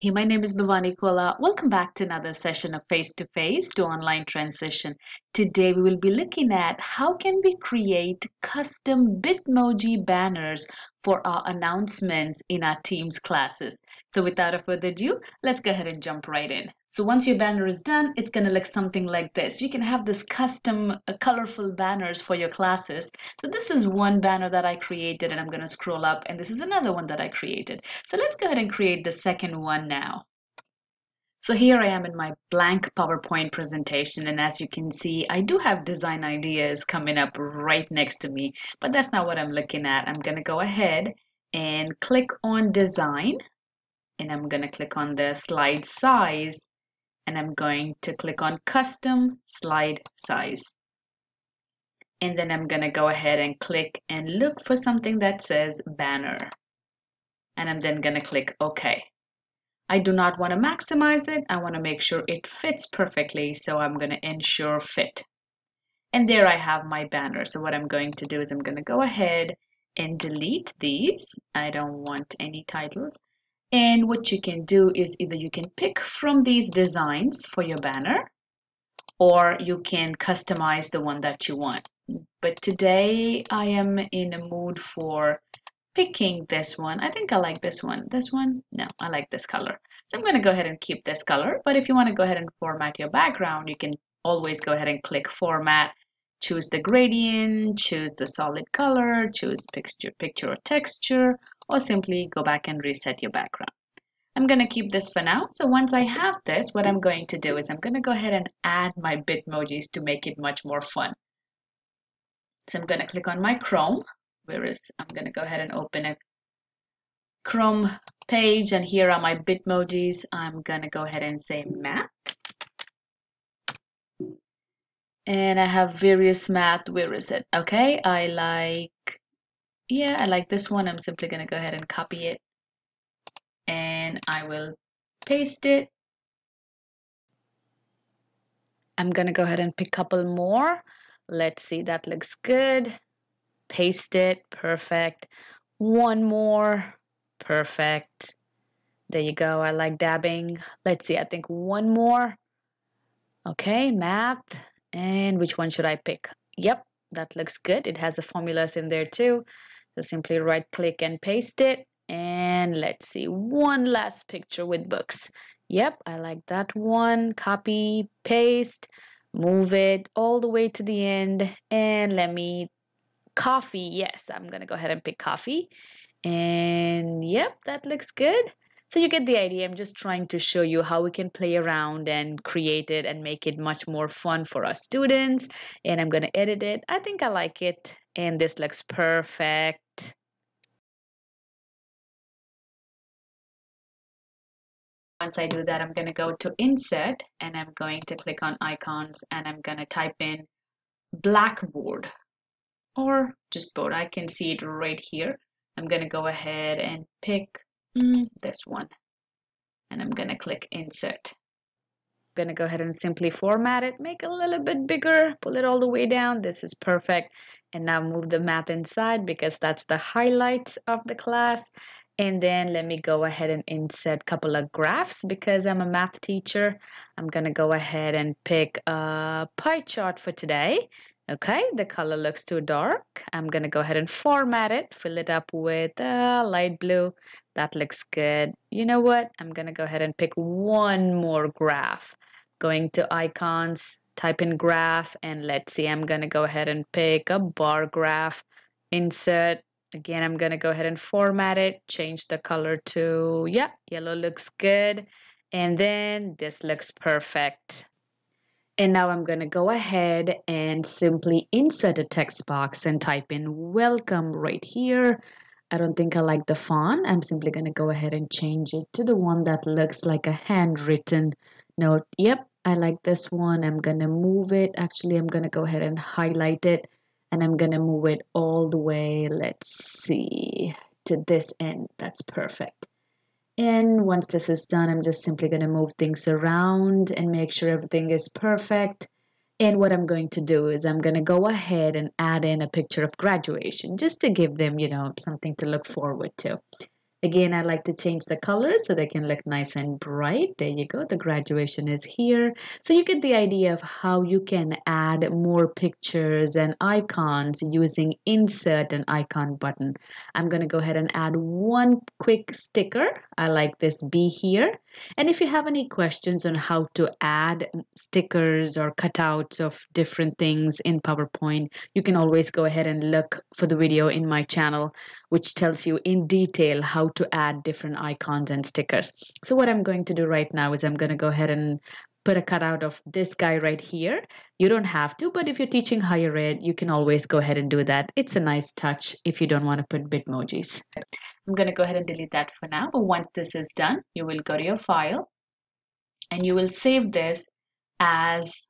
Hey, my name is Bhavani Kola. Welcome back to another session of face-to-face to online transition. Today we will be looking at how can we create custom Bitmoji banners for our announcements in our Teams classes. So without a further ado, let's go ahead and jump right in. So once your banner is done, it's going to look something like this. You can have this custom uh, colorful banners for your classes. So this is one banner that I created and I'm going to scroll up and this is another one that I created. So let's go ahead and create the second one now. So here I am in my blank PowerPoint presentation and as you can see I do have design ideas coming up right next to me but that's not what I'm looking at. I'm going to go ahead and click on design and I'm going to click on the slide size and I'm going to click on custom slide size. And then I'm going to go ahead and click and look for something that says banner. And I'm then going to click OK. I do not want to maximize it. I want to make sure it fits perfectly. So I'm going to ensure fit. And there I have my banner. So what I'm going to do is I'm going to go ahead and delete these. I don't want any titles. And what you can do is either you can pick from these designs for your banner or you can customize the one that you want. But today I am in a mood for picking this one. I think I like this one. This one? No, I like this color. So I'm going to go ahead and keep this color. But if you want to go ahead and format your background, you can always go ahead and click format, choose the gradient, choose the solid color, choose picture, picture or texture, or simply go back and reset your background. I'm going to keep this for now. So once I have this, what I'm going to do is I'm going to go ahead and add my Bitmojis to make it much more fun. So I'm going to click on my Chrome, where is I'm going to go ahead and open a Chrome page and here are my Bitmojis. I'm going to go ahead and say math. And I have various math. Where is it? Okay, I like yeah, I like this one. I'm simply going to go ahead and copy it and I will paste it. I'm going to go ahead and pick a couple more. Let's see, that looks good. Paste it, perfect. One more, perfect. There you go, I like dabbing. Let's see, I think one more. Okay, math. And which one should I pick? Yep, that looks good. It has the formulas in there too. So simply right click and paste it. And let's see, one last picture with books. Yep, I like that one. Copy, paste, move it all the way to the end. And let me, coffee, yes, I'm going to go ahead and pick coffee. And yep, that looks good. So you get the idea. I'm just trying to show you how we can play around and create it and make it much more fun for our students. And I'm going to edit it. I think I like it. And this looks perfect. Once I do that, I'm going to go to insert and I'm going to click on icons and I'm going to type in blackboard or just board. I can see it right here. I'm going to go ahead and pick mm, this one and I'm going to click insert. I'm going to go ahead and simply format it, make it a little bit bigger, pull it all the way down. This is perfect. And now move the math inside because that's the highlight of the class. And then let me go ahead and insert a couple of graphs because I'm a math teacher. I'm going to go ahead and pick a pie chart for today. Okay, the color looks too dark. I'm going to go ahead and format it, fill it up with uh, light blue. That looks good. You know what? I'm going to go ahead and pick one more graph. Going to icons, type in graph, and let's see, I'm going to go ahead and pick a bar graph, insert, Again, I'm going to go ahead and format it, change the color to, yeah, yellow looks good. And then this looks perfect. And now I'm going to go ahead and simply insert a text box and type in welcome right here. I don't think I like the font. I'm simply going to go ahead and change it to the one that looks like a handwritten note. Yep, I like this one. I'm going to move it. Actually, I'm going to go ahead and highlight it and I'm gonna move it all the way let's see to this end that's perfect and once this is done I'm just simply gonna move things around and make sure everything is perfect and what I'm going to do is I'm going to go ahead and add in a picture of graduation just to give them, you know, something to look forward to. Again, I like to change the colors so they can look nice and bright. There you go. The graduation is here. So you get the idea of how you can add more pictures and icons using insert an icon button. I'm going to go ahead and add one quick sticker. I like this B here. And if you have any questions on how to add stickers or cutouts of different things in PowerPoint, you can always go ahead and look for the video in my channel, which tells you in detail how to add different icons and stickers. So what I'm going to do right now is I'm going to go ahead and put a cutout of this guy right here. You don't have to, but if you're teaching higher ed, you can always go ahead and do that. It's a nice touch if you don't want to put Bitmojis. I'm going to go ahead and delete that for now, but once this is done, you will go to your file and you will save this as,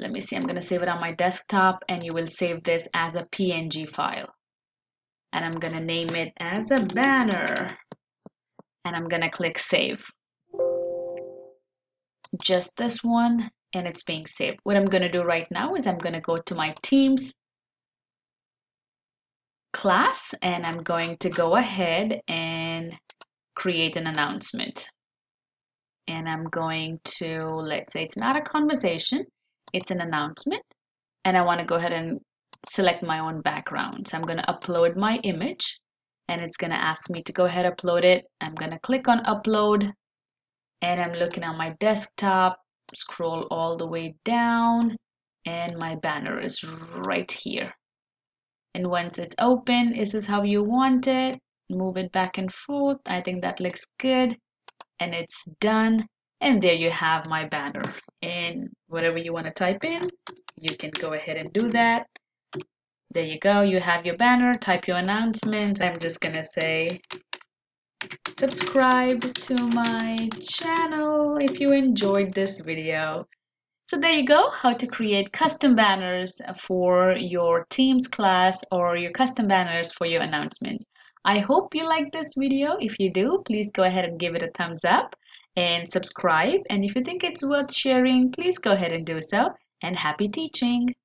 let me see, I'm going to save it on my desktop and you will save this as a PNG file and I'm going to name it as a banner and I'm going to click save. Just this one and it's being saved. What I'm going to do right now is I'm going to go to my Teams class and I'm going to go ahead and create an announcement. And I'm going to, let's say it's not a conversation, it's an announcement. And I want to go ahead and select my own background. So I'm going to upload my image and it's going to ask me to go ahead upload it. I'm going to click on upload and I'm looking at my desktop, scroll all the way down and my banner is right here. And once it's open, this is how you want it. Move it back and forth. I think that looks good and it's done. And there you have my banner. And whatever you want to type in, you can go ahead and do that. There you go. You have your banner. Type your announcement. I'm just going to say subscribe to my channel if you enjoyed this video. So there you go, how to create custom banners for your Teams class or your custom banners for your announcements. I hope you like this video. If you do, please go ahead and give it a thumbs up and subscribe. And if you think it's worth sharing, please go ahead and do so. And happy teaching!